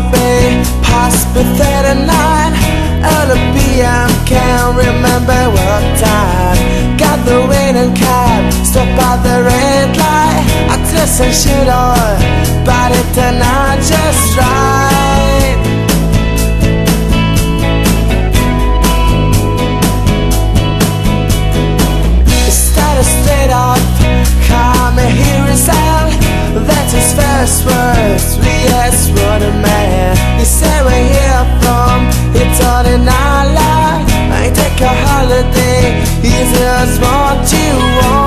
Bay, past Bethesda 9 Early PM, can't remember what time. Got the waiting cab, stop by the red light. I twist and shoot all, but it did not holiday, he's just what you want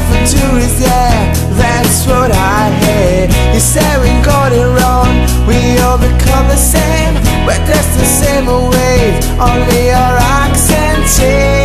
And tourists, yeah That's what I hate You say we got it wrong. We all become the same. But that's the same way. Only your accent change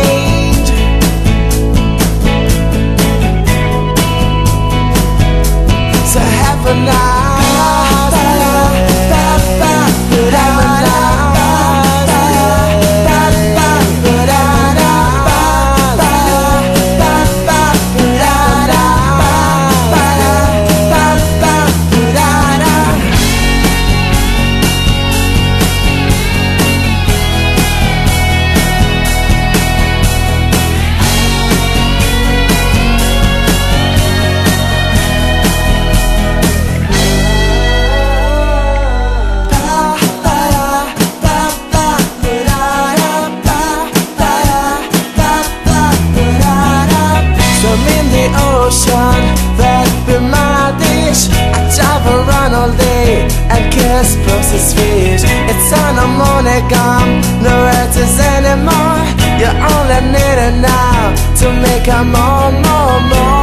finally gone. No answers anymore. You only need it now To make her more, more, more.